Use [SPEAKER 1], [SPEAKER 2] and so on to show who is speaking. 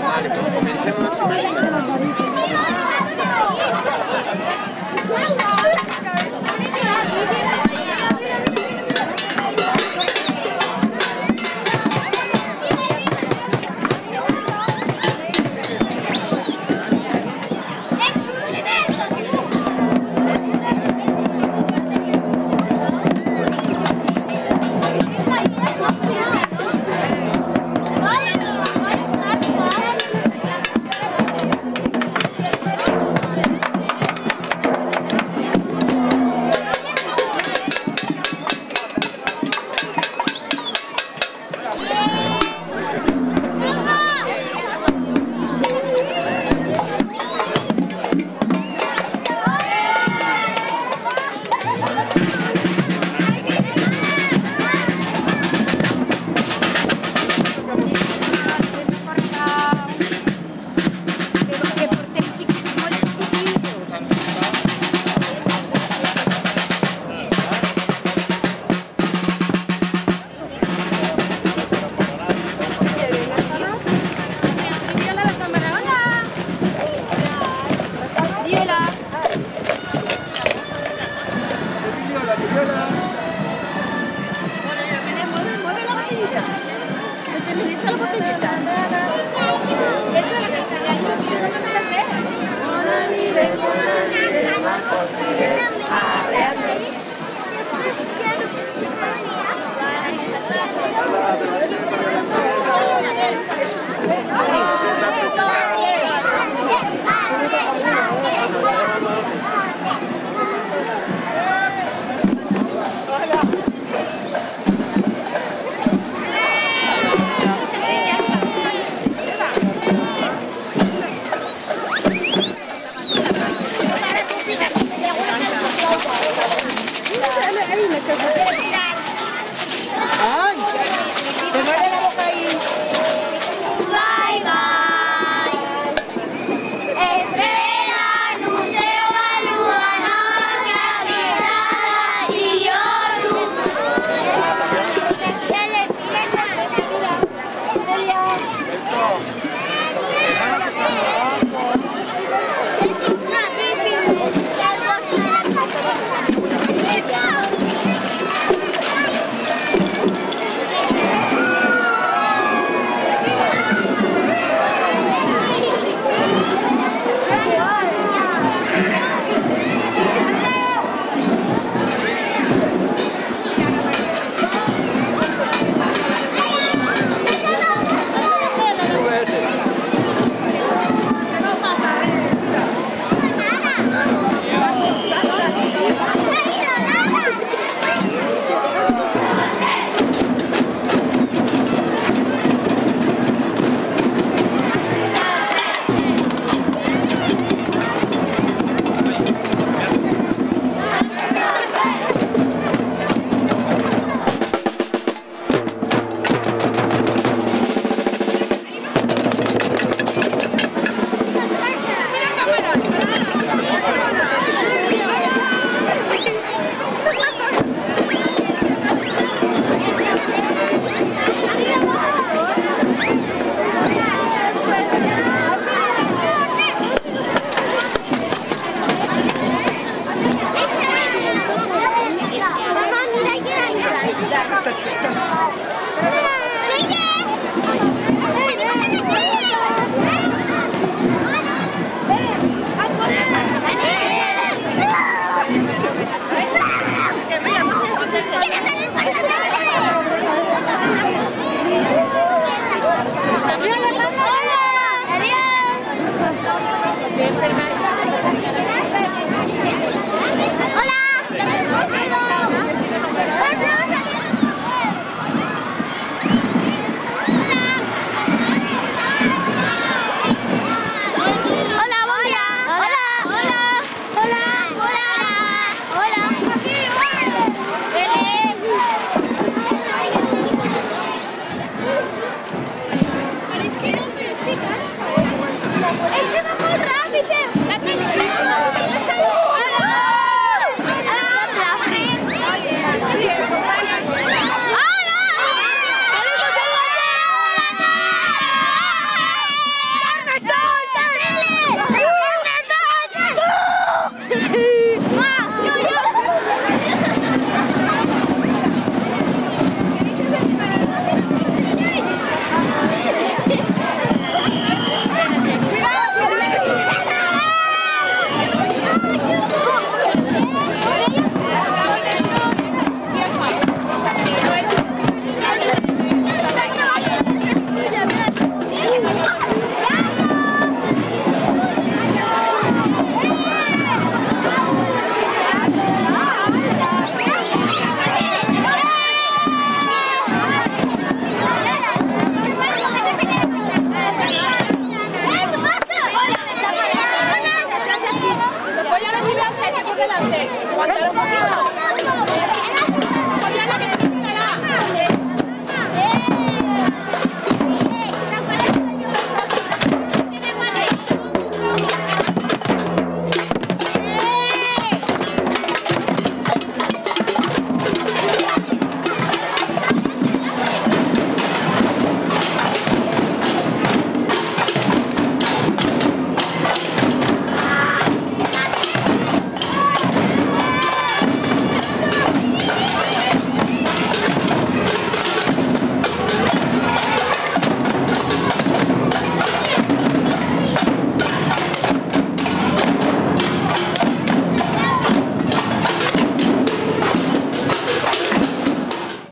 [SPEAKER 1] Vale, pues comencemos.